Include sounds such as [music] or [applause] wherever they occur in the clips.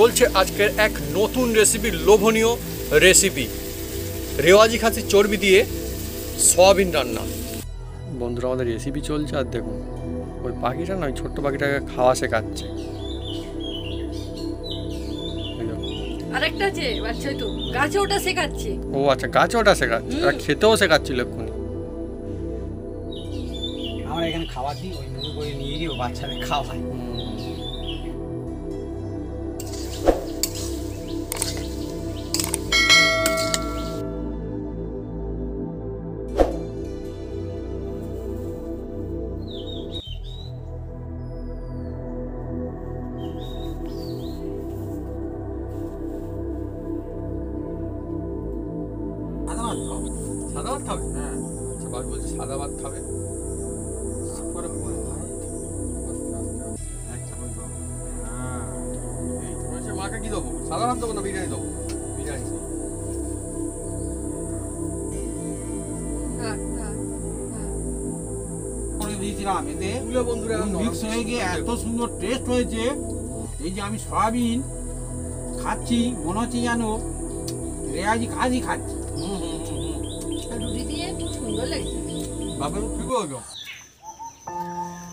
চলছে আজকের এক নতুন রেসিপি লোভনীয় রেসিপি রেওয়াজি খাসি চর্বি দিয়ে সয়াবিন রান্না। বন্ধুরা আমাদের রেসিপি চলছে আর দেখুন ওই পাখিটা নয় ছোট্ট পাখিটাকে খাওয়া শেখাচ্ছে। আরেকটা আছে বাচ্চা তো গাছে ওটা শেখাচ্ছে। ও আচ্ছা গাছে ওটা শেখাচ্ছে আর খেতেও শেখাচ্ছিল এক্ষুনি। আমরা এখানে খাবার দিই ওই মুড়ি করে নিয়ে গিয়ে বাচ্চাদের খাওয়াই এই তো। বলছে, মাকে কি দেবো? সাদা ভাত দেবো না বিরিয়ানি দেবো? বিরিয়ানি। হ্যাঁ, হ্যাঁ, হ্যাঁ। দিয়েছিলাম এতে বন্ধুরা এখন মিক্স হয়ে গিয়ে এত সুন্দর টেস্ট হয়েছে। এই যে আমি সয়াবিন খাচ্ছি মনে হচ্ছে যেন রেয়াজি খাজি খাচ্ছি। কি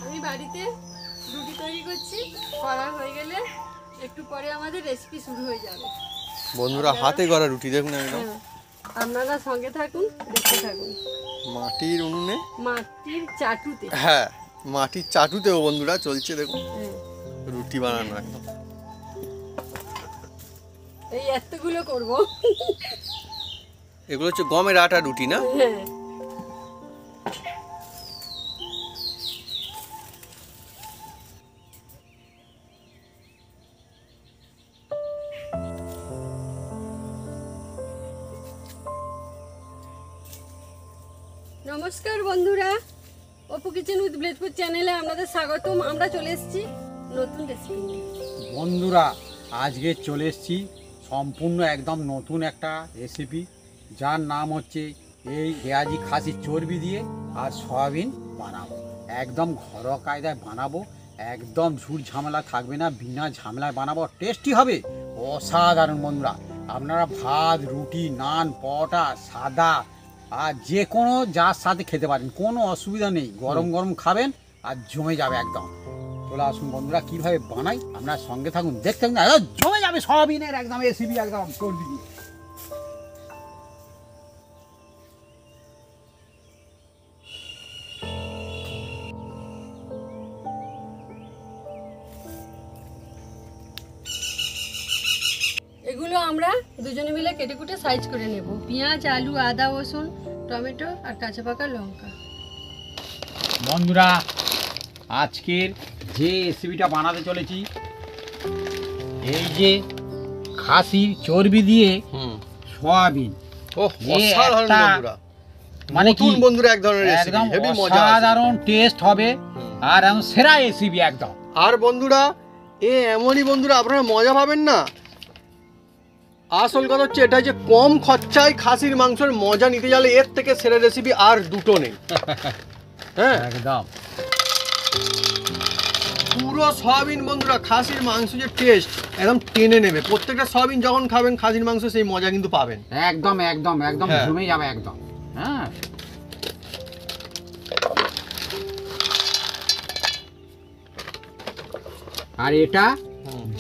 আমি বাড়িতে রুটি তৈরি করছি করা হয়ে গেলে একটু পরে আমাদের রেসিপি শুরু হয়ে যাবে। বন্ধুরা হাতে গড়া রুটি দেখুন একদম হ্যাঁ। আপনারা সঙ্গে থাকুন দেখতে থাকুন। মাটির উনুনে? মাটির চাটুতে। হ্যাঁ মাটির চাটুতেও বন্ধুরা চলছে দেখুন। হ্যাঁ। রুটি বানানো একদম। এই এতগুলো করব। এগুলো হচ্ছে গমের আটা রুটি না? হ্যাঁ। বন্ধুরা, অপু কিচেন উইথ ব্লেজপুর চ্যানেলে আপনাদের স্বাগতম। আমরা চলে এসেছি নতুন রেসিপি বন্ধুরা, আজকে চলে এসেছি সম্পূর্ণ একদম নতুন একটা রেসিপি যার নাম হচ্ছে এই রেয়াজি খাসির চর্বি দিয়ে আর সয়াবিন বানাবো। একদম ঘরোয়া কায়দায় বানাবো, একদম ঝুট ঝামেলা থাকবে না, বিনা ঝামেলায় বানাবো টেস্টি হবে। অসাধারণ বন্ধুরা, আপনারা ভাত, রুটি, নান, পরোটা, সাদা আর যে কোনো যার সাথে খেতে পারেন কোনো অসুবিধা নেই। গরম গরম খাবেন আর জমে যাবে একদম। চলে আসুন বন্ধুরা কীভাবে বানাই? আপনার সঙ্গে থাকুন দেখতে জমে যাবে সয়াবিনের একদম এসিবি একদম করে দিয়ে। সাইজ করে নেব। পেঁয়াজ আলু আদা রসুন টমেটো আর কাঁচা পাকা লঙ্কা। বন্ধুরা আজকের যে রেসিপিটা বানাতে চলেছি এই যে খাসির চর্বি দিয়ে হুম। সয়াবিন। মানে কি? বন্ধুরা এক ধরনের একদম হেভি মজা আছে। টেস্ট হবে আর সেরা রেসিপি একদম। আর বন্ধুরা এ এমনই বন্ধুরা আপনারা মজা পাবেন না। আসল কথা হচ্ছে এটা যে কম খরচায় খাসির মাংসের মজা নিতে গেলে এর থেকে সেরা রেসিপি আর দুটো নেই। [laughs] হ্যাঁ? একদম। পুরো সয়াবিন বন্ধুরা খাসির মাংস যে টেস্ট একদম টেনে নেবে। প্রত্যেকটা সয়াবিন যখন খাবেন খাসির মাংস সেই মজা কিন্তু পাবেন। একদম একদম একদম হ্যাঁ। জমে যাবে একদম। হ্যাঁ। আর এটা?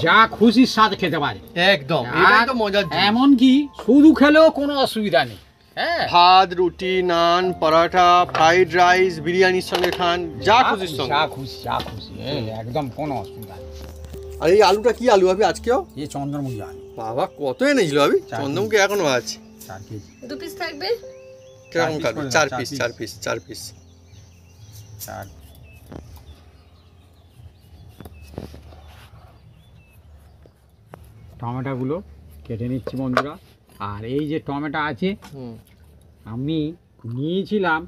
যা খুশির সাথে খেতে পারে। একদম এটাই তো আর মজার জিনিস। এমনকি শুধু খেলেও কোনো অসুবিধা নেই। হ্যাঁ। ভাত রুটি নান পরাঠা ফ্রাইড রাইস বিরিয়ানির সঙ্গে খান যা খুশির সঙ্গে। যা খুশি যা খুশি একদম কোনো অসুবিধা নেই। আর এই আলুটা কি আলু হবে আজকেও? এ চন্দ্রমুখী আলু। বাবা কত এনেছিল চার চন্দ্রমুখী এখনও আছে। চার কেজি। দু পিস থাকবে? কীরকম কাটবে চার পিস চার পিস চার পিস চার। টমেটোগুলো কেটে নিচ্ছি বন্ধুরা। আর এই যে টমেটো আছে আমি নিয়েছিলাম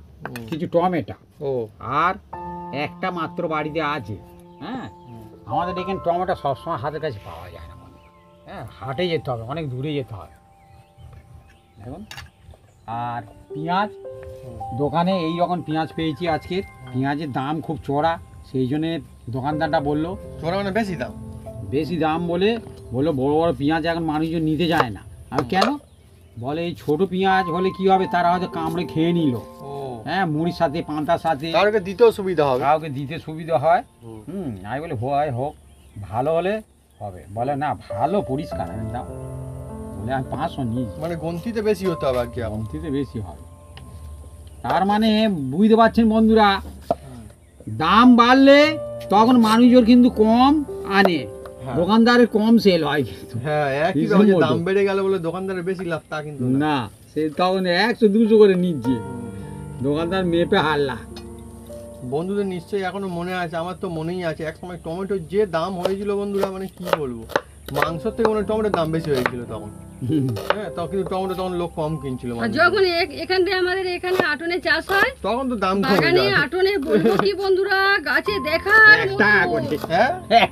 কিছু টমেটো। ও। আর একটা মাত্র বাড়িতে আছে হ্যাঁ? আমাদের এখানে টমেটো সবসময় হাতের কাছে পাওয়া যায় না। হ্যাঁ হাটে যেতে হবে অনেক দূরে যেতে হবে। দেখুন আর পেঁয়াজ দোকানে এই রকম পেঁয়াজ পেয়েছি আজকের পেঁয়াজের দাম খুব চড়া সেই জন্যে দোকানদারটা বলল চড়া মানে বেশি দাম? বেশি দাম বলে বলে বড় বড় পেঁয়াজ এখন মানুষজন নিতে যায় না। আর কেন? বলে এই ছোট পেঁয়াজ হলে কি হবে? তারা হয়তো কামড়ে খেয়ে নিল। হ্যাঁ মুড়ির সাথে পান্তার সাথে। কারোকে দিতেও সুবিধা হবে। কাউকে দিতে সুবিধা হয়। হুম। আমি বলে হয় হোক ভালো হলে হবে। বলে না ভালো পরিষ্কার। আমি দাম বলে আমি পাঁচশো নিয়েছি। মানে গন্তিতে বেশি হতে হবে আর কি কমতিতে বেশি হয়। তার মানে বুঝতে পারছেন বন্ধুরা দাম বাড়লে তখন মানুষজন কিন্তু কম আনে। দোকানদারের কম সেল হয় কিন্তু। হ্যাঁ একই। দাম বেড়ে গেল বলে দোকানদারের বেশি লাভ তা কিন্তু না। না সে তখন একশো দুশো করে নিচ্ছে। দোকানদার মেপে হারলা। বন্ধুদের নিশ্চয়ই এখনও মনে আছে আমার তো মনেই আছে এক সময় টমেটোর যে দাম হয়েছিল বন্ধুরা মানে কি বলব? মাংসর থেকে মনে টমেটোর দাম বেশি হয়েছিল তখন। হ্যাঁ তখন কিন্তু টমেটো তখন লোক কম কিনছিল যখন এ- এখান থেকে আমাদের এখানে আটনে চাষ হয় তখন তো দাম কমে বাগানে যায় আটনে বলব কি বন্ধুরা গাছে টাকা। করে। হ্যাঁ?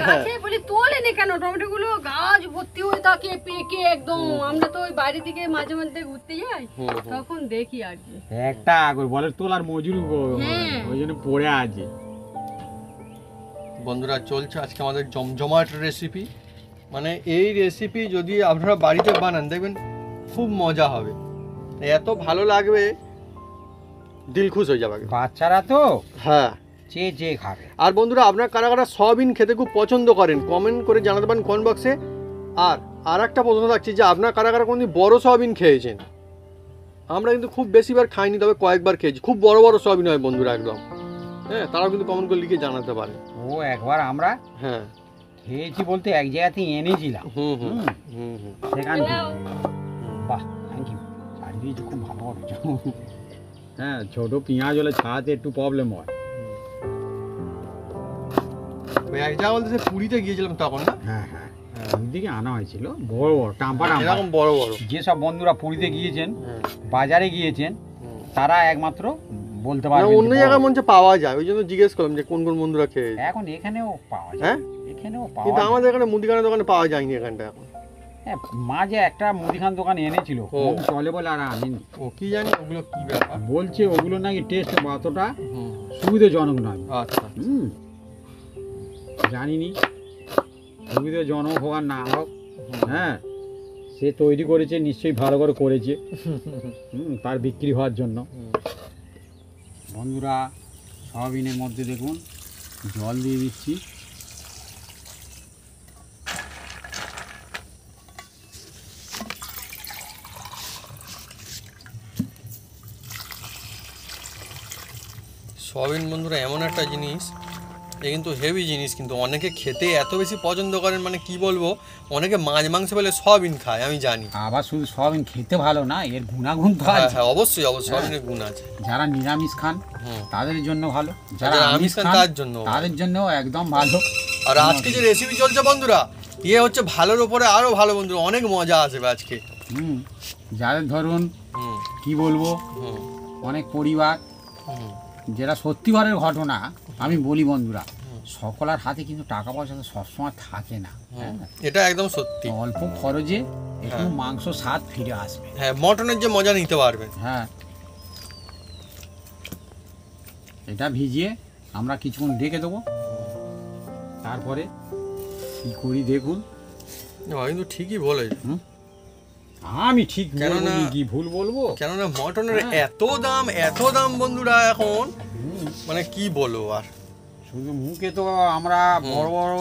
গাছে বলি তোলেন কেন? টমেটো গুলো গাছ ভর্তি হয়ে থাকে পেকে একদম। আমরা তো ওই বাইরে থেকে মাঝে মাঝে ঘুরতে যাই। তখন দেখি আর কি। একটা করে। বলে তোলার মজুরি গ- হ্যাঁ। ওই জন্য পড়ে আছে। বন্ধুরা চলছে আজকে আমাদের জমজমাট রেসিপি মানে এই রেসিপি যদি আপনারা বাড়িতে বানান দেখবেন খুব মজা হবে। এত ভালো লাগবে দিল খুশ হয়ে যাবে বাচ্চারা তো হ্যাঁ। চেয়ে চেয়ে খাবে। আর বন্ধুরা আপনারা কারা কারা সয়াবিন খেতে খুব পছন্দ করেন কমেন্ট করে জানাতে পারেন কমেন্ট বক্সে আর আর একটা প্রশ্ন থাকছে যে আপনারা কারা কারা কোনদিন বড় সয়াবিন খেয়েছেন? আমরা কিন্তু খুব বেশিবার খাইনি তবে কয়েকবার খেয়েছি। খুব বড় বড় সয়াবিন হয় বন্ধুরা একদম। হ্যাঁ তারাও কিন্তু কমেন্ট করে লিখে জানাতে পারে। ও একবার আমরা হ্যাঁ। খেয়েছি বলতে এক জায়গাতে এনেছিলাম। সেখান থেকে। বাহ থ্যাংক ইউ খুব ভালো করেছ হ্যাঁ ছোট পেঁয়াজ হলে ছাড়াতে একটু প্রবলেম হয়। এক জায়গা বলতে পুরীতে গিয়েছিলাম তখন না? হ্যাঁ হ্যাঁ। দিকে আনা হয়েছিল বড় বড় টাম্পা এরকম বড় বড়। যেসব বন্ধুরা পুরীতে গিয়েছেন বাজারে গিয়েছেন তারা একমাত্র বলতে না, পারবেন অন্য জায়গায়। মঞ্চে পাওয়া যায় ওই জন্য জিজ্ঞেস করলাম যে কোন কোন বন্ধুরা খেয়েছে। এখন এখানেও পাওয়া যায়। হ্যাঁ? এখানেও পাওয়া কিন্তু আমাদের এখানে মুদিখানা দোকানে পাওয়া যায়নি এখানটা এখন। হ্যাঁ, মাঝে একটা মুদিখান দোকান এনেছিল। চলে বলে আর আনেনি। ও কি জানি ওগুলো কি ব্যাপার? বলছে ওগুলো নাকি টেস্ট অতটা সুবিধাজনক নয়। আচ্ছা। হুম। জানিনি। সুবিধাজনক হওয়ার না হোক হ্যাঁ সে তৈরি করেছে নিশ্চয়ই ভালো করে করেছে। হুম। তার বিক্রি হওয়ার জন্য। বন্ধুরা সয়াবিনের মধ্যে দেখুন জল দিয়ে দিচ্ছি। সয়াবিন বন্ধুরা এমন একটা জিনিস এ কিন্তু হেভি জিনিস কিন্তু। অনেকে খেতে এত বেশি পছন্দ করেন মানে কি বলব? অনেকে মাছ মাংস বলে সয়াবিন খায় আমি জানি। আবার শুধু সয়াবিন খেতে ভালো না এর গুণাগুণ তো হ্যাঁ আছে। হ্যাঁ অবশ্যই অবশ্যই সয়াবিনের গুণ আছে। যারা নিরামিষ খান তাদের জন্য ভালো। যারা আমিষ খান তার জন্য তাদের জন্য একদম ভালো। আর আজকে যে রেসিপি চলছে বন্ধুরা ইয়ে হচ্ছে ভালোর ওপরে আরও ভালো বন্ধুরা অনেক মজা আসবে আজকে। হুম যাদের ধরুন কি বলব? অনেক পরিবার যেটা সত্যিকারের ঘটনা আমি বলি বন্ধুরা সকলের হাতে কিন্তু টাকা পয়সা তো সবসময় থাকে না হ্যাঁ? এটা একদম সত্যি। অল্প খরচে একটু হ্যাঁ। মাংস স্বাদ ফিরে আসবে। হ্যাঁ মটনের যে মজা নিতে পারবে। হ্যাঁ। এটা ভিজিয়ে আমরা কিছুক্ষণ রেখে দেবো। তারপরে কি করি দেখুন। কিন্তু ঠিকই বলে আমি ঠিক কেননা- কি ভুল বলব? কেননা মটনের হ্যাঁ। এত দাম এত দাম বন্ধুরা এখন। মানে কি বলব আর? শুধু মুখে তো আমরা বড় বড়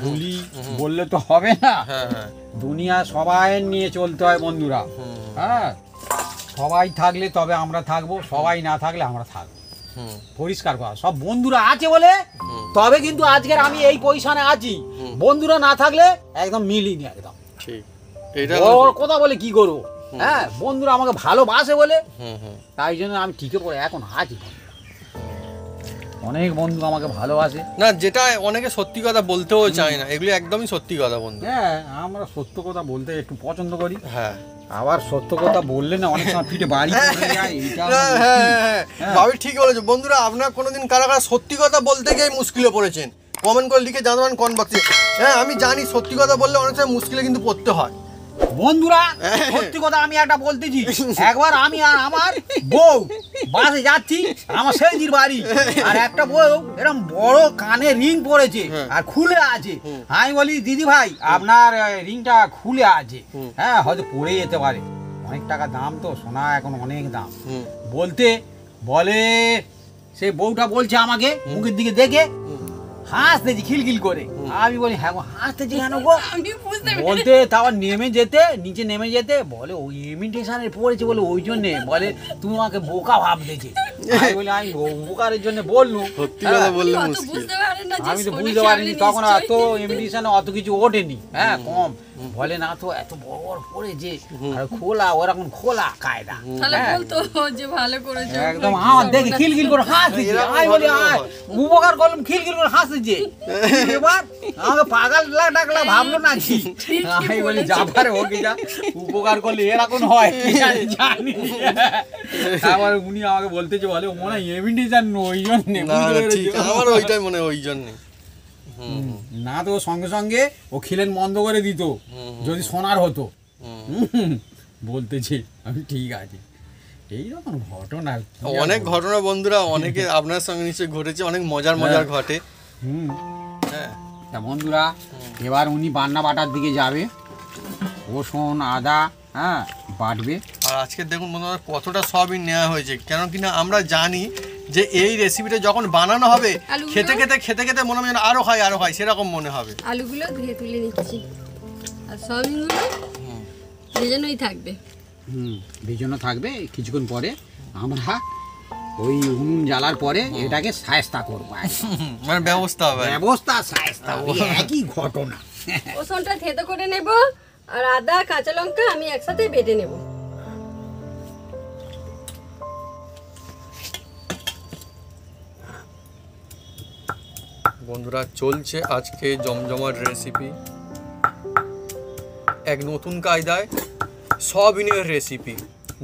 ভুলি বললে তো হবে না। হ্যাঁ হ্যাঁ। দুনিয়া সবাই নিয়ে চলতে হয় বন্ধুরা। হ্যাঁ। সবাই থাকলে তবে আমরা থাকব সবাই না থাকলে আমরা থাকব। পরিষ্কার করা সব বন্ধুরা আছে বলে তবে কিন্তু আজকের আমি এই পজিশনে আছি। বন্ধুরা না থাকলে একদম মিলিনি একদম। এটা কথা বলে কি করব? হ্যাঁ বন্ধুরা আমাকে ভালোবাসে বলে। হুম হুম। তাই জন্য আমি টিকে পড়ে এখন আছি। অনেক বন্ধু আমাকে ভালোবাসে। না যেটা অনেকে সত্যি কথা বলতেও চায় না। এগুলো একদমই সত্যি কথা বন্ধু। হ্যাঁ আমরা সত্য কথা বলতে একটু পছন্দ করি। হ্যাঁ। আবার সত্য কথা বললে না অনেক সময় পিঠে বাড়ি আমার হ্যাঁ, হ্যাঁ। হ্যাঁ, ঠিক বলেছ। বন্ধুরা আপনার কোনোদিন কারা কারা সত্যি কথা বলতে গিয়ে মুশকিলে পড়েছেন? কমেন্ট করে লিখে জানাবেন কোন বক্সে। হ্যাঁ আমি জানি সত্যি কথা বললে অনেক সময় মুশকিলে কিন্তু পড়তে হয়। বন্ধুরা সত্যি কথা আমি একটা বলতেছি একবার আমি আর আমার বউ বাসে যাচ্ছি আমার সেইদির বাড়ি। আর একটা বউ এরকম বড় কানে রিং পড়েছে হ্যাঁ। আর খুলে আছে। আমি বলি দিদি ভাই আপনার রিংটা খুলে আছে। হ্যাঁ হয়তো পড়ে যেতে পারে। অনেক টাকা দাম তো সোনা এখন অনেক দাম। বলতে বলে সে বউটা বলছে আমাকে মুখের দিকে দেখে হাসতেছি খিলখিল করে। আমি বলি হ্যাঁ গো, হাসতেছি কেন গো? বলতে তাও নেমে যেতে নিচে নেমে যেতে। বলে ওই ইমিটেশনে পড়েছে বলে ওই জন্যে। বলে তুমি আমাকে বোকা ভাবতেছে। আমি বলি আমি বো- বোকারের জন্য বললু সত্যি কথা বললে মুশকিল। আমি তো বুঝতে পারিনি তখন এত অত ইমিটেশনে অত কিছু ওঠেনি। হ্যাঁ কম। বলে না তো এত বড় বড় পড়েছে আর খোলা ওরকম খোলা কায়দা। তাহলে হ্যাঁ। বলতো যে ভালো করেছ একদম আমার দেখে খিলখিল করে আমি বলি আয়, উপকার করলাম খিলখিল করে হাসতেছে এবার আমাকে পাগল লাগ- ডাকলা ভাবলো না কি? আমি বলি যা ওকে যা উপকার করলে এরকম হয়। জানি আবার উনি আমাকে বলতেছে বলে মনে হয় এমনি জান ওই জন্য না না ঠিক আমার ওইটাই মনে হয় ওই জন্যে। না তো সঙ্গে সঙ্গে ও খিলেন বন্ধ করে দিত যদি সোনার হতো। বলতেছে আমি ঠিক আছে। এইরকম ঘটনা অনেক ঘটনা বন্ধুরা অনেকে আপনার সঙ্গে নিশ্চয়ই ঘটেছে অনেক মজার মজার হ্যাঁ। ঘটে। হুম। হ্যাঁ। তা বন্ধুরা এবার উনি বান্না বাটার দিকে যাবে। রসুন আদা হ্যাঁ বাটবে। আর আজকে দেখুন বন্ধুরা কতটা সবই নেওয়া হয়েছে। কেন কিনা আমরা জানি যে এই রেসিপিটা যখন বানানো হবে? খেতে খেতে খেতে খেতে মনে হবে যেন আরও হয় আরও হয় সেরকম মনে হবে। আলুগুলো ধুয়ে তুলে নিচ্ছি। আর সয়াবিনগুলো। ভেজানোই থাকবে। হুম ভিজানো থাকবে কিছুক্ষণ পরে আমরা ওই উনুন জ্বালার পরে এটাকে সায়স্তা করব। মানে ব্যবস্থা হবে। ব্যবস্থা সায়স্তা একই ঘটনা। রসুনটা থেতো করে নেব আর আদা কাঁচা লঙ্কা আমি একসাথে বেটে নেব। বন্ধুরা, চলছে আজকে জমজমাট রেসিপি এক নতুন কায়দায় সয়াবিনের রেসিপি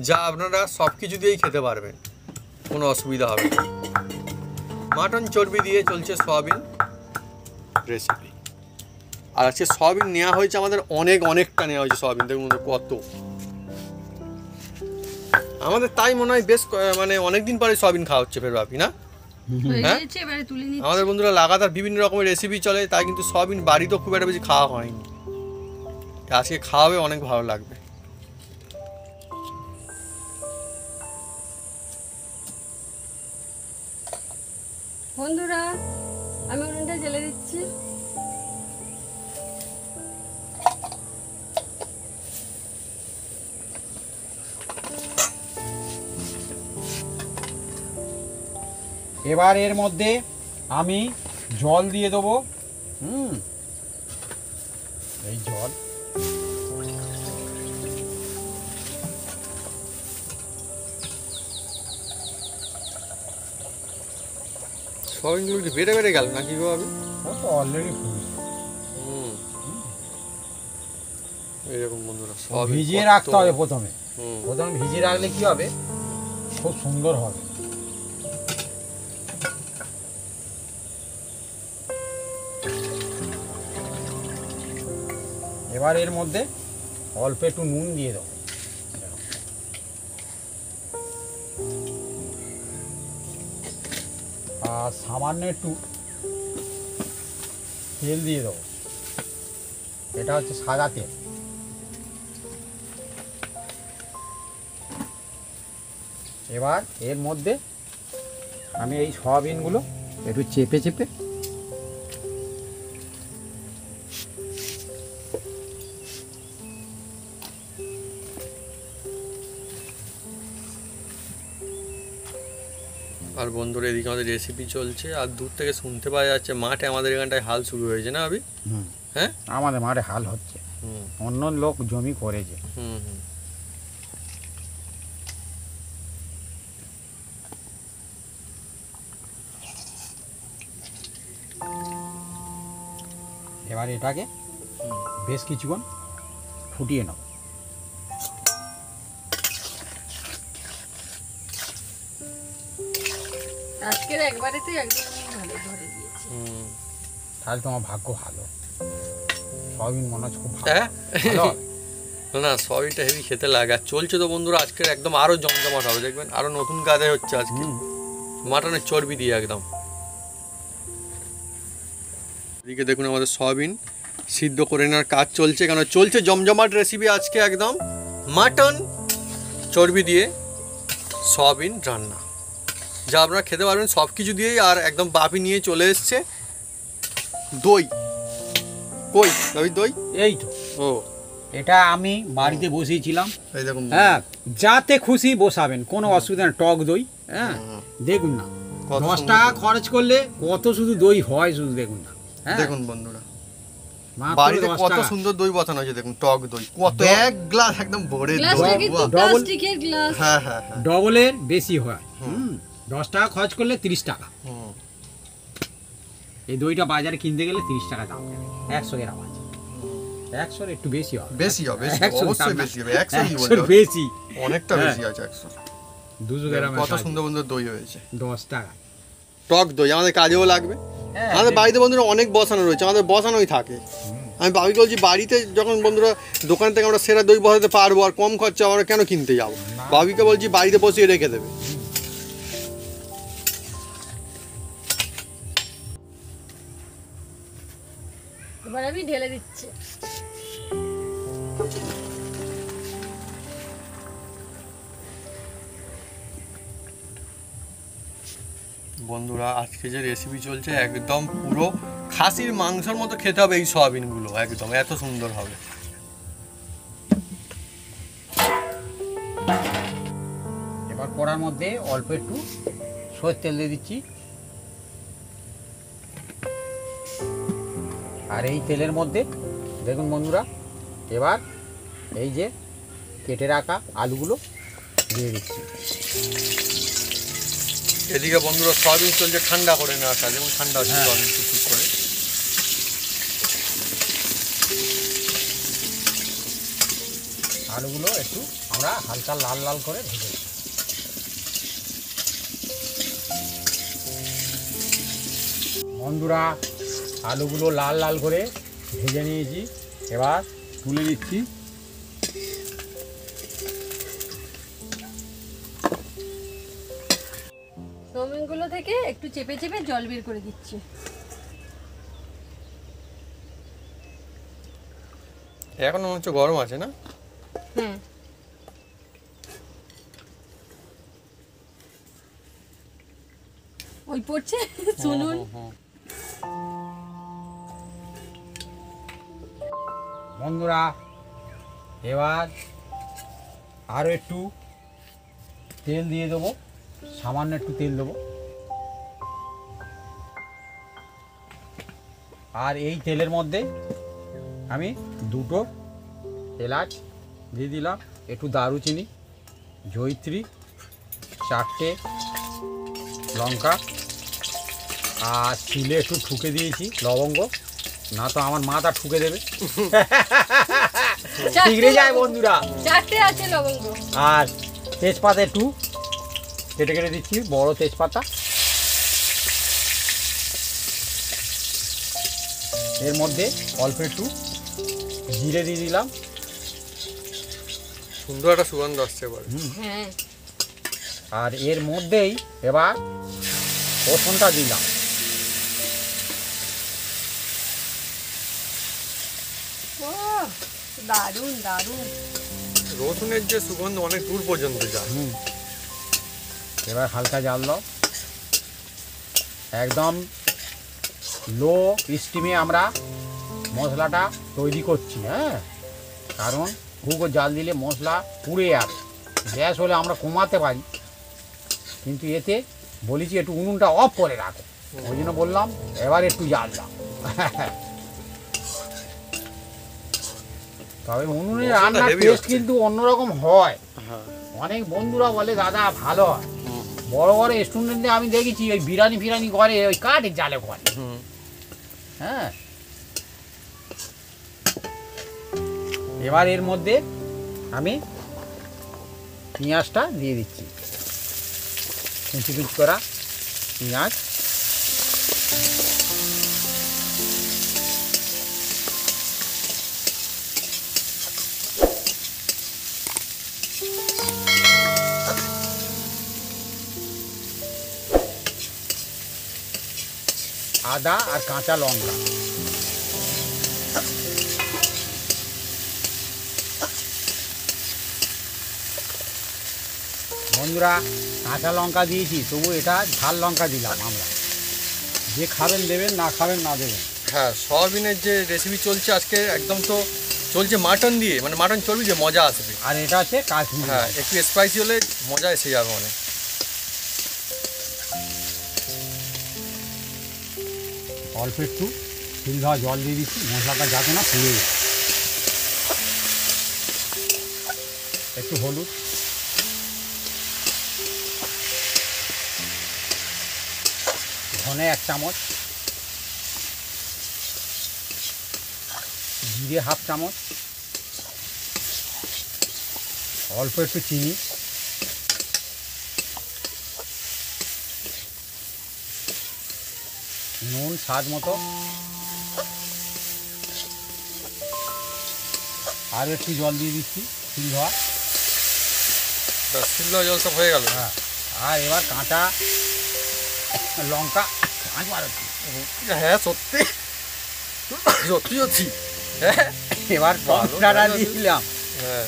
যা আপনারা সব কিছু দিয়েই খেতে পারবেন। কোনো অসুবিধা হবে না। মাটন চর্বি দিয়ে চলছে সয়াবিন রেসিপি আর আজকে সয়াবিন নেওয়া হয়েছে আমাদের অনেক, অনেকটা নেওয়া হয়েছে সয়াবিন। দেখুন কত। আমাদের তাই মনে হয় বেশ মানে অনেক দিন পরে সয়াবিন খাওয়া হচ্ছে ফের ভাবি না? হয়ে আমাদের বন্ধুরা লাগাতার বিভিন্ন রকমের রেসিপি চলে তাই কিন্তু সবই বাড়িতেও খুব একটা বেশি খাওয়া হয়নি। আজকে খাওয়াবে অনেক ভালো লাগবে। বন্ধুরা আমি উনুনটা জ্বেলে দিচ্ছি। এবার এর মধ্যে আমি জল দিয়ে দেবো। হুম। এই জল। সয়াবিনগুলো বেড়ে বেড়ে গেল নাকি গো আমি ও তো অলরেডি ফুল বন্ধুরা ভিজিয়ে রাখতে হবে প্রথমে। হুম। প্রথমে ভিজিয়ে রাখলে কি হবে? খুব সুন্দর হবে। এবার এর মধ্যে অল্প একটু নুন দিয়ে দেবো। আর সামান্য একটু তেল দিয়ে দেবো। এটা হচ্ছে সাদা তেল। এবার এর মধ্যে আমি এই সয়াবিনগুলো একটু চেপে চেপে বন্ধুরা এদিকে আমাদের রেসিপি চলছে আর দূর থেকে শুনতে পাওয়া যাচ্ছে মাঠে আমাদের এখানটায় হাল শুরু হয়েছে না আবি হ্যাঁ? আমাদের মাঠে হাল হচ্ছে। অন্য লোক জমি করেছে। হুম হুম। এবার এটাকে বেশ কিছুক্ষণ ফুটিয়ে নেব। আজকের একবারেতে একদম ভালো ধরে দিয়েছি। তাহলে তোমার ভাগ্য ভালো। সয়াবিন মনে হচ্ছে খুব ভালো। হ্যাঁ। [laughs] না সবইটা হেভি খেতে লাগে। আর চলছে তো বন্ধুরা আজকের একদম আরও জমজমাট হবে দেখবেন? আরও নতুন কাজে হচ্ছে আজকে। মাটনের চর্বি দিয়ে একদম। এদিকে দেখুন আমাদের সয়াবিন সিদ্ধ করে নেওয়ার কাজ চলছে। কেন? চলছে জমজমাট রেসিপি আজকে একদম মাটন চর্বি দিয়ে সয়াবিন রান্না। যা আপনারা খেতে পারবেন সব কিছু দিয়েই আর একদম বাপি নিয়ে চলে এসছে। দই। কই? রবি দই? এই তো। ও। এটা আমি বাড়িতে বসিয়েছিলাম। হ্যাঁ যাতে খুশি বসাবেন কোনো অসুবিধা নেই টক দই হ্যাঁ। দেখুন না কত দশ টাকা খরচ করলে কত শুধু দই হয় শুধু দেখুন না হ্যাঁ? দেখুন বন্ধুরা বাড়িতে কত সুন্দর দই বসানো হয়েছে দেখুন টক দই। কত এক গ্লাস একদম ভরে দই। ডবল- হ্যাঁ হ্যাঁ হ্যাঁ। ডবলের বেশি হয়। হুম। দশ টাকা খরচ করলে তিরিশ টাকা। এই দইটা বাজারে কিনতে গেলে তিরিশ টাকা দাম একশো গ্রাম আছে একশোর একটু বেশি হবে। বেশি হবে বেশি হবে, 100 অবশ্যই বেশি হবে। একশো কি 100 বলতে? হবে? বেশি। অনেকটা হ্যাঁ। বেশি আছে একশো দুশো গ্রামের কত সুন্দর সুন্দর দই হয়েছে। দশ টাকা। টক দই আমাদের কাজেও লাগবে। হ্যাঁ, আমাদের বাড়িতে বন্ধুরা অনেক বসানো রয়েছে আমাদের বসানোই থাকে। আমি বাবিকে বলছি বাড়িতে যখন বন্ধুরা দোকান থেকে আমরা সেরা দই বসাতে পারব আর কম খরচা আমরা কেন কিনতে যাব? বাবিকে বলছি বাড়িতে বসিয়ে রেখে দেবে। এবার আমি ঢেলে দিচ্ছি। বন্ধুরা আজকে যে রেসিপি চলছে একদম পুরো খাসির মাংসের মতো খেতে হবে এই সয়াবিনগুলো। একদম এত সুন্দর হবে। এবার কড়ার মধ্যে অল্প একটু সর্ষের তেল দিয়ে দিচ্ছি। আর এই তেলের মধ্যে দেখুন বন্ধুরা এবার এই যে কেটে রাখা আলুগুলো দিয়ে দিচ্ছি এদিকে বন্ধুরা সয়াবিন চলছে ঠান্ডা করে নেওয়া কাজ এবং ঠান্ডা হচ্ছে হ্যাঁ। সয়াবিন টুকটুক করে আলুগুলো একটু আমরা হালকা লাল লাল করে ভেজে। বন্ধুরা আলুগুলো লাল লাল করে ভেজে নিয়েছি। এবার তুলে দিচ্ছি সোমিনগুলো থেকে একটু চেপে চেপে জল বের করে দিচ্ছি। এখন মনে হচ্ছে গরম আছে না? হ্যাঁ ওই পড়ছে? শুনুন। বন্ধুরা, এবার আরও একটু তেল দিয়ে দেবো, সামান্য একটু তেল দেবো। আর এই তেলের মধ্যে আমি দুটো এলাচ দিয়ে দিলাম, একটু দারুচিনি, জয়িত্রী, চারটে লঙ্কা, আর শিলে একটু ঠুকে দিয়েছি লবঙ্গ। না তো আমার মাথা ঠুকে দেবে। ঠিকরে যায় বন্ধুরা। চারটে আছে লবঙ্গ। আর তেজপাতা একটু। কেটে কেটে দিচ্ছি বড় তেজপাতা। এর মধ্যে অল্প একটু জিরে দিয়ে দিলাম। সুন্দর একটা সুগন্ধ আসছে এবার। হ্যাঁ। আর এর মধ্যেই এবার রসুনটা দিলাম ও দারুণ দারুণ। রসুনের যে সুগন্ধ অনেক দূর পর্যন্ত যায়। এবার হালকা জাল দাও। একদম লো স্টিমে আমরা মশলাটা তৈরি করছি হ্যাঁ? কারণ খুব জাল দিলে মশলা পুড়ে যাবে গ্যাস হলে আমরা কমাতে পারি। কিন্তু এতে বলেছি একটু উনুনটা অফ করে রাখো। ওই জন্য বললাম এবার একটু জাল দাও। [laughs] তবে উনুনে মশলাটা রান্নার টেস্ট কিন্তু অন্যরকম হয়। হ্যাঁ। অনেক বন্ধুরা বলে দাদা ভালো হয়। বড় বড় স্টুডেন্টদের আমি দেখেছি ওই বিরিয়ানি ফিরানি করে ওই কাঠের জালে করে। হ্যাঁ। এবার এর মধ্যে আমি পেঁয়াজটা দিয়ে দিচ্ছি। কুচি কুচি করা পেঁয়াজ। আদা আর কাঁচা লঙ্কা। বন্ধুরা কাঁচা লঙ্কা দিয়েছি তবু এটা ঝাল লঙ্কা দিলাম আমরা। যে খাবেন দেবেন না খাবেন না দেবেন। হ্যাঁ সয়াবিনের যে রেসিপি চলছে আজকে একদম তো চলছে মাটন দিয়ে মানে মাটন চর্বি যে মজা আসবে। আর এটা আছে কাশ্মীর। হ্যাঁ একটু স্পাইসি হলে মজা এসে যাবে মানে। অল্প একটু তিল ধোয়া জল দিয়ে দিচ্ছি, মশলাটা যাতে না পুড়ে। একটু হলুদ। ধনে এক চামচ। জিরে হাফ চামচ। অল্প একটু চিনি নুন স্বাদ মতো। আর একটু জল দিয়ে দিচ্ছি তিল ধোয়া সিদ্ধ জল সব হয়ে গেল। হ্যাঁ। আর এবার কাঁচা লঙ্কা হ্যাঁ সত্যি। সত্যি সত্যি। হ্যাঁ। এবার ভালো, টকটাটা দিলাম। হ্যাঁ।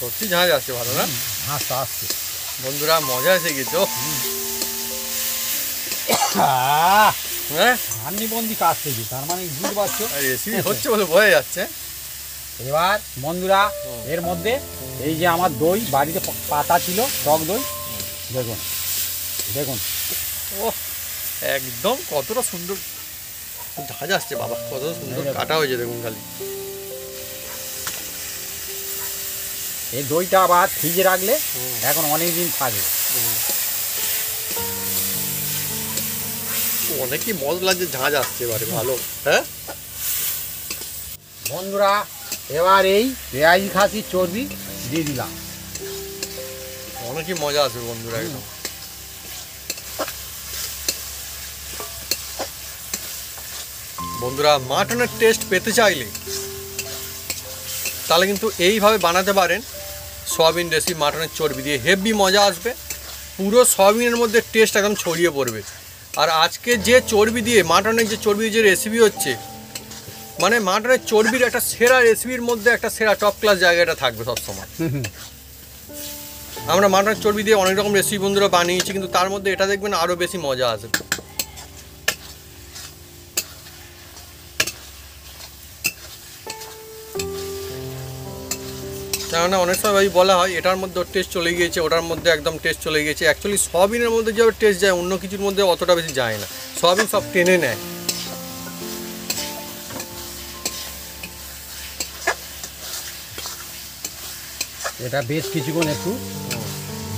সত্যি ঝাঁজ আসছে ভালো না? হাসতে হাসতে বন্ধুরা মজা এসে গেছো হ্যাঁ? সামনি বন্দি কাজ থেকে তার মানে বুঝতে পারছ হচ্ছে বলে বোঝা যাচ্ছে। এবার বন্ধুরা এর মধ্যে এই যে আমার দই বাড়িতে পাতা ছিল টক দই দেখুন দেখুন। ও একদম কতটা সুন্দর ঝাঁজ আসছে বাবা কত সুন্দর কাটা হয়েছে দেখুন খালি। এই দইটা আবার ফ্রিজে রাখলে এখন অনেক দিন থাকবে অনেকই মশলা যে ঝাঁজ আসছে এবারে ভালো। হ্যাঁ? বন্ধুরা এবার এই পেঁয়াজি খাসির চর্বি দিয়ে দিলাম। অনেকই মজা আসবে বন্ধুরা একদম বন্ধুরা মাটনের টেস্ট পেতে চাইলে তাহলে কিন্তু এইভাবে বানাতে পারেন। সয়াবিন রেসিপি মাটনের চর্বি দিয়ে। হেভি মজা আসবে। পুরো সয়াবিনের মধ্যে টেস্ট একদম ছড়িয়ে পড়বে। আর আজকে যে চর্বি দিয়ে মাটনের যে চর্বি যে রেসিপি হচ্ছে মানে মাটনের চর্বির একটা সেরা রেসিপির মধ্যে একটা সেরা টপ ক্লাস জায়গাটা থাকবে সবসময়। আমরা মাটনের চর্বি দিয়ে অনেক রকম রেসিপি বন্ধুরা বানিয়েছি কিন্তু তার মধ্যে এটা দেখবেন আরও বেশি মজা আসবে। কেননা অনেক সময় ভাই বলা হয় এটার মধ্যে টেস্ট চলে গিয়েছে ওটার মধ্যে একদম টেস্ট চলে গিয়েছে। অ্যাকচুয়ালি সয়াবিনের মধ্যে যেভাবে টেস্ট যায় অন্য কিছুর মধ্যে অতটা বেশি যায় না। সয়াবিন সব টেনে নেয়। এটা বেশ কিছুক্ষণ একটু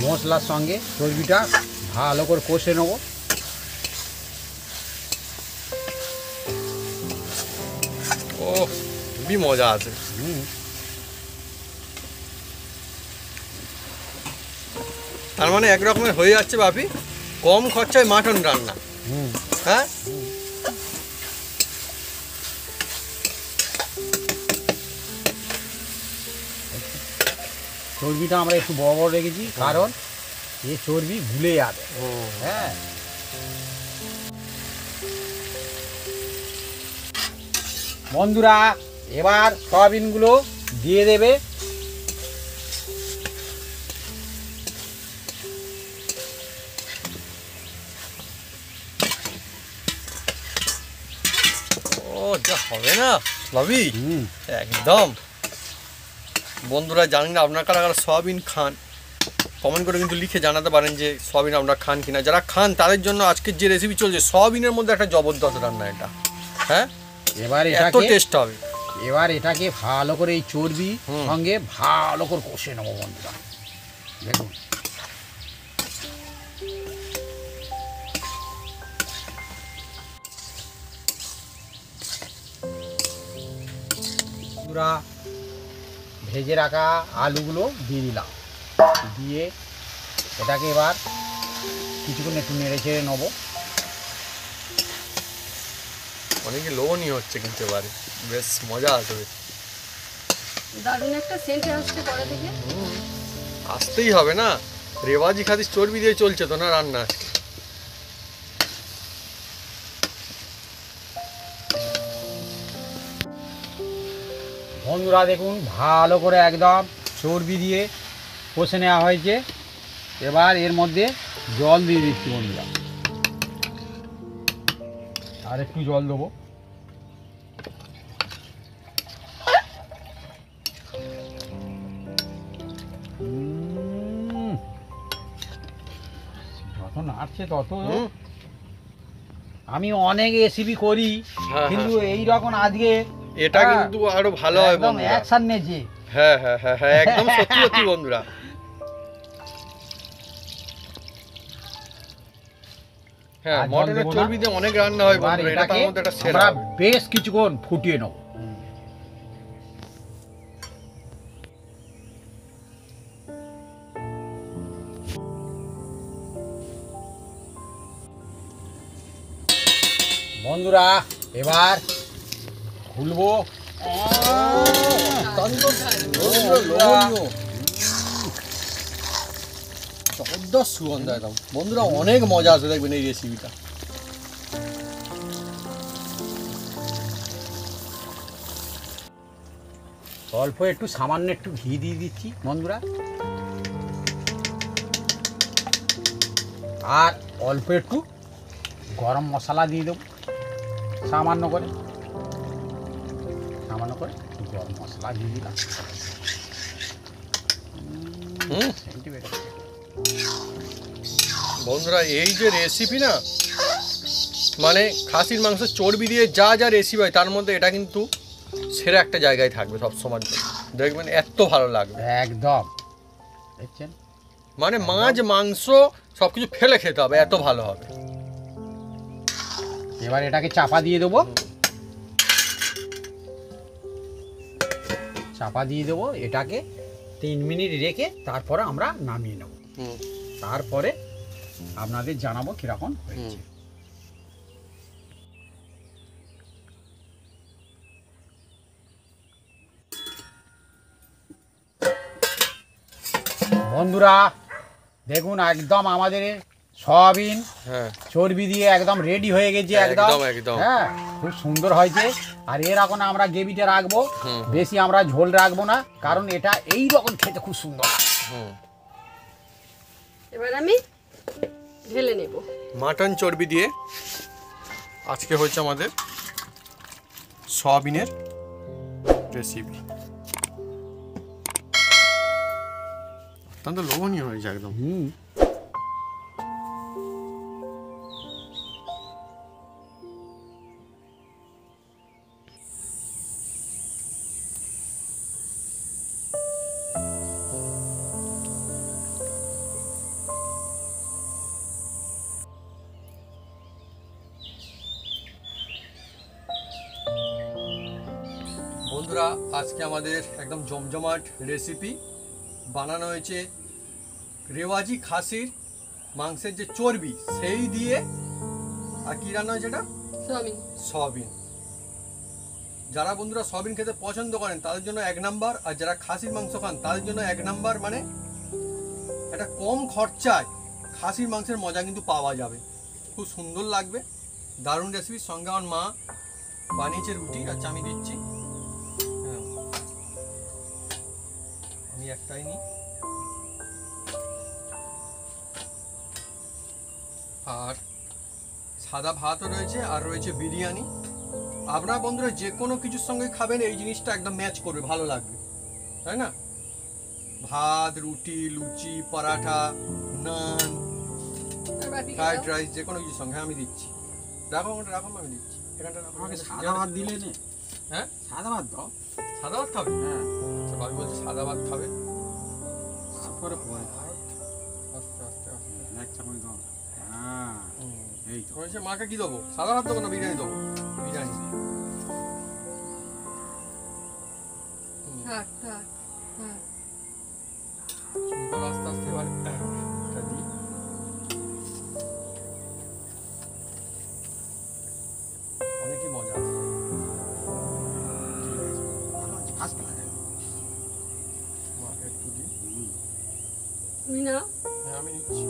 মশলার সঙ্গে চর্বিটা ভালো করে কষে নেব। ও খুবই মজা আছে। হুম। তার মানে এক রকমের হয়ে যাচ্ছে বাপি কম খরচায় মাটন রান্না। হুম। হ্যাঁ? চর্বিটা আমরা একটু বড় বড় রেখেছি কারণ এ চর্বি ভুলে যাবে। হ্যাঁ। বন্ধুরা এবার সয়াবিনগুলো দিয়ে দেবে। হবে না ভাবি একদম। বন্ধুরা জানেন না আপনার কারা কারা সয়াবিন খান? কমেন্ট করে কিন্তু লিখে জানাতে পারেন যে সয়াবিন আপনারা খান কিনা। যারা খান তাদের জন্য আজকের যে রেসিপি চলছে সয়াবিনের মধ্যে একটা জবরদস্ত রান্না এটা। হ্যাঁ? এবার এত টেস্ট হবে। এবার এটাকে ভালো করে এই চর্বি। সঙ্গে ভালো করে কষে নেব বন্ধুরা। দেখুন। বন্ধুরা ভেজে রাখা আলুগুলো দিয়ে দিলাম। দিয়ে এটাকে এবার কিছুক্ষণ একটু নেড়ে চেড়ে নেব। অনেকে লোনই হচ্ছে কিন্তু এবারে। বেশ মজা আসবে। দারুণ একটা সেন্ট আসছে কড়া থেকে। আসতেই হবে না। রেওয়াজি খাদিস চর্বি দিয়ে চলছে তো না রান্না আজকে? বন্ধুরা দেখুন ভালো করে একদম চর্বি দিয়ে কষে নেওয়া হয়েছে। এবার এর মধ্যে জল দিয়ে দিচ্ছি বন্ধুরা। আর একটু জল দেবো। উম, যত নাড়ছে তত আমি অনেক রেসিপি করি হ্যাঁ, কিন্তু এই রকম আজকে এটা হ্যাঁ। কিন্তু আরও ভালো হয় একদম বন্ধুরা। অ্যাকশন নেছে হ্যাঁ হ্যাঁ হ্যাঁ হ্যাঁ একদম [laughs] সত্যি সত্যি বন্ধুরা। হ্যাঁ মটনের চর্বি দিয়ে অনেক রান্না হয় বন্ধুরা এটা তার মধ্যে একটা সেরা আমরা বেশ কিছুক্ষণ ফুটিয়ে নেব। বন্ধুরা এবার খুলবো জবরদস্ত সুগন্ধ একদম বন্ধুরা অনেক মজা আসবে দেখবেন এই রেসিপিটা অল্প একটু সামান্য একটু ঘি দিয়ে দিচ্ছি বন্ধুরা আর অল্প একটু গরম মশলা দিয়ে দেবো সামান্য করে গরম মশলা দিয়ে দিলাম। বন্ধুরা এই যে রেসিপি না মানে খাসির মাংস চর্বি দিয়ে যা যা রেসিপি হয় তার মধ্যে এটা কিন্তু সেরা একটা জায়গায় থাকবে সব সময় দেখবেন এত ভালো লাগবে। একদম। দেখছেন? মানে মাছ মাংস সব কিছু ফেলে খেতে হবে এত ভালো হবে। এবার এটাকে চাপা দিয়ে দেবো। চাপা দিয়ে দেবো এটাকে তিন মিনিট রেখে তারপরে আমরা নামিয়ে নেব। তারপরে আপনাদের জানাব কীরকম হয়েছে। বন্ধুরা দেখুন একদম আমাদের সয়াবিন হ্যাঁ। চর্বি দিয়ে একদম রেডি হয়ে গেছে একদম। একদম। হ্যাঁ খুব সুন্দর হয়েছে। আর এর এখন আমরা গ্রেভিটা রাখব হুম। বেশি আমরা ঝোল রাখব না কারণ এটা এই রকম খেতে খুব সুন্দর। হুম। এবার আমি ঢেলে নেব। মাটন চর্বি দিয়ে আজকে হচ্ছে আমাদের সয়াবিনের রেসিপি অত্যন্ত লোভনীয় হয়েছে একদম। হুম। আজকে আমাদের একদম জমজমাট রেসিপি বানানো হয়েছে রেওয়াজি খাসির মাংসের যে চর্বি সেই দিয়ে আর কি রান্না হয়েছে এটা? সয়াবিন। সয়াবিন। যারা বন্ধুরা সয়াবিন খেতে পছন্দ করেন তাদের জন্য এক নাম্বার আর যারা খাসির মাংস খান তাদের জন্য এক নাম্বার মানে একটা কম খরচায় খাসির মাংসের মজা কিন্তু পাওয়া যাবে। খুব সুন্দর লাগবে। দারুণ রেসিপির সঙ্গে আমার মা বানিয়েছে রুটি আচ্ছা আমি দিচ্ছি। একটাই নিই আর সাদা ভাতও রয়েছে আর রয়েছে বিরিয়ানি। আপনারা বন্ধুরা যে কোনো কিছুর সঙ্গে খাবেন এই জিনিসটা একদম ম্যাচ করবে ভালো লাগবে। তাই না? ভাত রুটি লুচি পরাঠা নান ফ্রাইড রাইস যে কোনো কিছুর সঙ্গে। হ্যাঁ, আমি দিচ্ছি। রাখো রাখো আমি দিচ্ছি। এখানটা আমাকে সাদা ভাত দিলে হ্যাঁ? সাদা ভাত দাও। সাদা ভাত খাবে হ্যাঁ আচ্ছা ভাবি বলছে সাদা ভাত খাবে তারপরে পরে আস্তে আস্তে আস্তে এক চামচ দাও হ্যাঁ এই তো হয়েছে মাকে কি দেবো সাদা ভাত দেবো না বিরিয়ানি দেবো বিরিয়ানি থাক থাক থাক আস্তে আস্তে এবার আমি নিচ্ছি।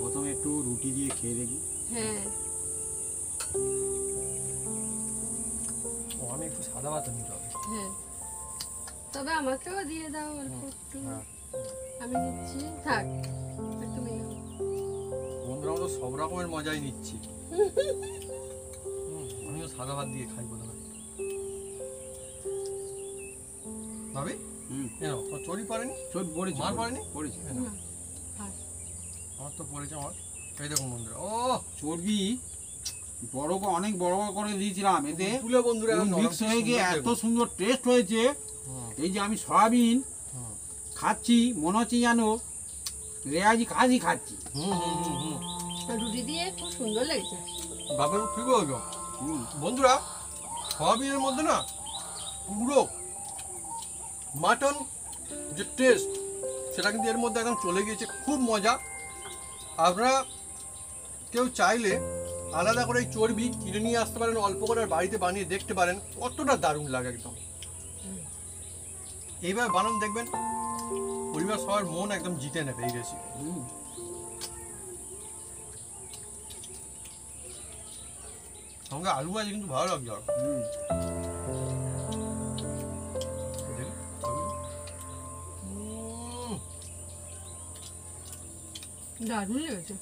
প্রথমে একটু রুটি দিয়ে খেয়ে দেখি। হ্যাঁ। একটু সাদা ভাত নিতে হবে। হ্যাঁ। তবে আমাকেও দিয়ে দাও অল্প একটু। হ্যাঁ। আমি নিচ্ছি। থাক তুমি নাও। বন্ধুরা আমরা তো সব রকমের মজাই নিচ্ছি। আমিও সাদা ভাত দিয়ে খাই ভাবি? হুম কেন? পড়েছি মার পড়েনি? পড়েছি কেন? না থাক আমার তো পড়েছে আমার। এই দেখুন বন্ধুরা ও! চর্বি বড় অনেক বড় বড় করে দিয়েছিলাম। এতে বন্ধুরা মিক্স হয়ে গিয়ে এত সুন্দর টেস্ট হয়েছে। এই যে আমি সয়াবিন খাচ্ছি মনে হচ্ছে যেন রেয়াজি খাসি খাচ্ছি। হুম, হুম, হুম, হুম। আর রুটি দিয়ে খুব সুন্দর লাগছে। বাবার কি বলছো। হুম, বন্ধুরা সয়াবিনের মধ্যে না পুরো মাটন যে টেস্ট সেটা কিন্তু এর মধ্যে একদম চলে গিয়েছে, খুব মজা। আপনারা কেউ চাইলে আলাদা করে এই চর্বি কিনে নিয়ে আসতে পারেন, অল্প করে বাড়িতে বানিয়ে দেখতে পারেন, কতটা দারুণ লাগে একদম। এইভাবে বানান দেখবেন, পরিবার সবার মন একদম জিতে নেবে, এই রেসিপি সঙ্গে আলু আছে কিন্তু ভালো লাগছে দারুণ লেগেছে।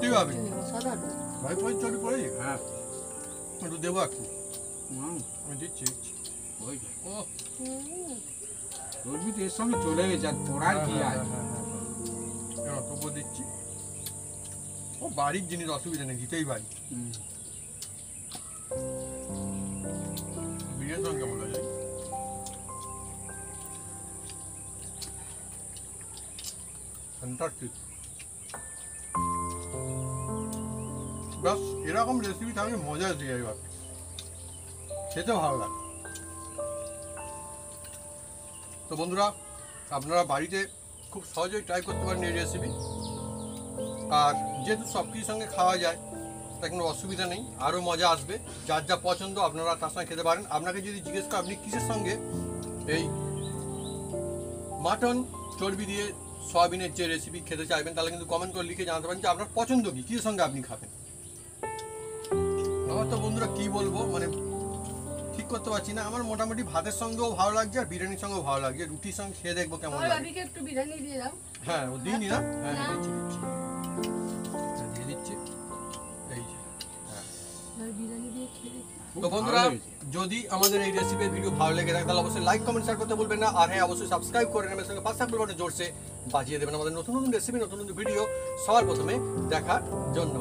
ঠিক আছে অসাধারণ। ভাই ভাই চলি করে হ্যাঁ। একটু দেবো একটু আমি দিচ্ছি ওই ও চর্বি তো এর সঙ্গে চলে গেছে আর তোরার কি হ্যাঁ, আছে হ্যাঁ, হ্যাঁ, হ্যাঁ। তবুও দিচ্ছি। ও বাড়ির জিনিস অসুবিধা নেই দিতেই পারি। হুম। বিয়ের সঙ্গে বলা যায় ফ্যান্টাস্টিক বাস এরকম রেসিপি থাকলে মজা যায় এবার খেতে ভালো লাগে। তো বন্ধুরা, আপনারা বাড়িতে খুব সহজেই ট্রাই করতে পারেন এই রেসিপি আর যেহেতু সব কিছুর সঙ্গে খাওয়া যায়, তাই কোনো অসুবিধা নেই। আরও মজা আসবে। যার যা পছন্দ, আপনারা তার সঙ্গে খেতে পারেন। আপনাকে যদি জিজ্ঞেস করেন, আপনি কিসের সঙ্গে? এই মাটন চর্বি দিয়ে সয়াবিনের যে রেসিপি খেতে চাইবেন তাহলে কিন্তু কমেন্ট করে লিখে জানাতে পারেন যে আপনার পছন্দ কি কিসের সঙ্গে আপনি খাবেন। আমার তো বন্ধুরা কি বলব মানে ঠিক করতে পারছি না। আমার মোটামুটি ভাতের সঙ্গেও ভালো লাগছে আর বিরিয়ানির সঙ্গেও ভালো লাগছে। রুটির সঙ্গে খেয়ে দেখব কেমন লাগে। একটু বিরিয়ানি দিয়ে দাও। হ্যাঁ ও দিইনি না? হ্যাঁ দিচ্ছি দিচ্ছি। হ্যাঁ, দিয়ে দিচ্ছি। এই যে হ্যাঁ। বিরিয়ানি দিয়ে খেয়ে তো বন্ধুরা, যদি আমাদের এই রেসিপির ভিডিও ভালো লেগে থাকে, তাহলে অবশ্যই লাইক কমেন্ট শেয়ার করতে বলবেন না। আর হ্যাঁ অবশ্যই সাবস্ক্রাইব করে নেবেন, সঙ্গে বেল জোরসে বাজিয়ে দেবেন আমাদের নতুন নতুন রেসিপি নতুন নতুন ভিডিও সবার প্রথমে দেখার জন্য।